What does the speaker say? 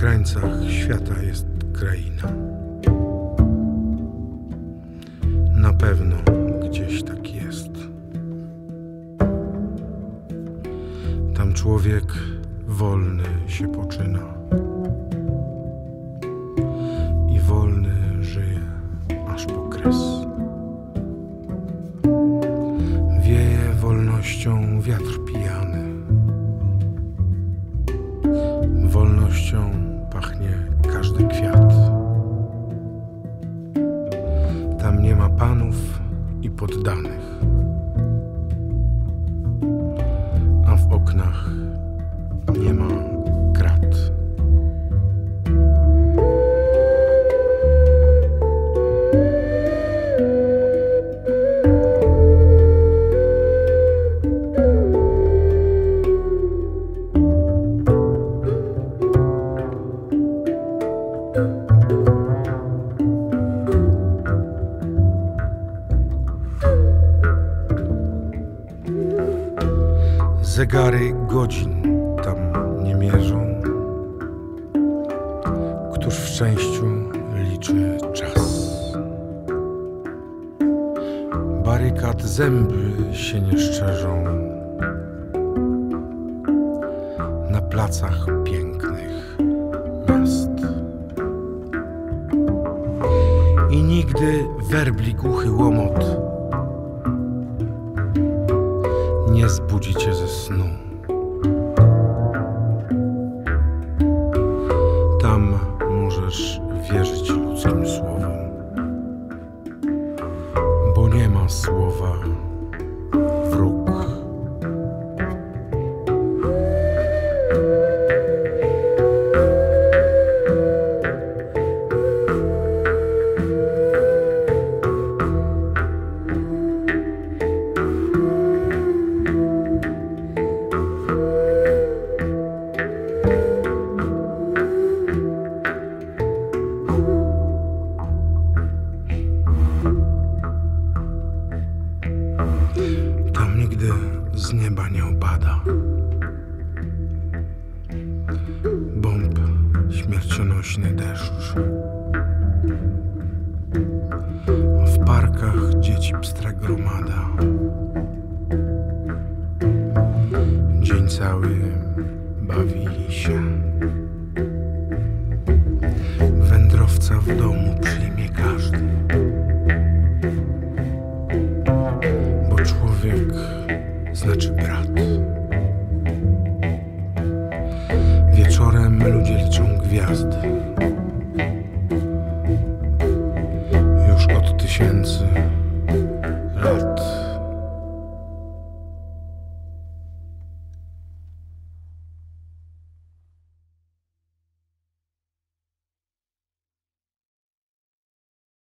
krańcach świata jest kraina. Na pewno gdzieś tak jest. Tam człowiek wolny się poczyna. I wolny żyje aż po kres. Wieje wolnością wiatr pijany. Wolnością pachnie każdy kwiat. Tam nie ma panów i poddanych. Zegary godzin tam nie mierzą. Któż w szczęściu liczy czas? Barykad zęby się nie szczerzą na placach pięknych miast. I nigdy werbli głuchy łomot nie zbudzi cię ze snu. Tam możesz nigdy z nieba nie opada. Bomb, śmiercionośny deszcz. W parkach dzieci pstra gromada. Dzień cały bawili się. Wędrowca w domu przyjmie każdy. Znaczy brat. Wieczorem ludzie liczą gwiazdy.